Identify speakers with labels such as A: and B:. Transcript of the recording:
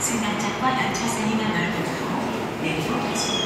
A: 승강장과 단차선이 넓음으로 내리고 계십니다.